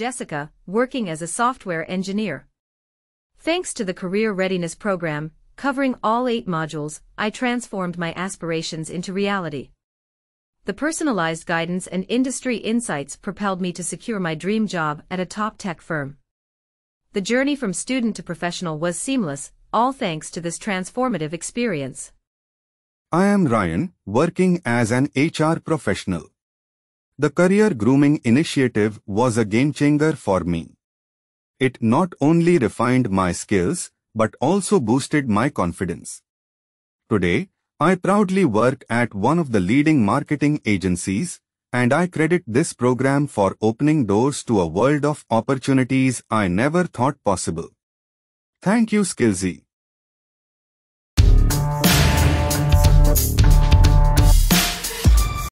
Jessica, working as a software engineer. Thanks to the Career Readiness Program, covering all eight modules, I transformed my aspirations into reality. The personalized guidance and industry insights propelled me to secure my dream job at a top tech firm. The journey from student to professional was seamless, all thanks to this transformative experience. I am Ryan, working as an HR professional. The Career Grooming Initiative was a game changer for me. It not only refined my skills, but also boosted my confidence. Today, I proudly work at one of the leading marketing agencies, and I credit this program for opening doors to a world of opportunities I never thought possible. Thank you Skillzy.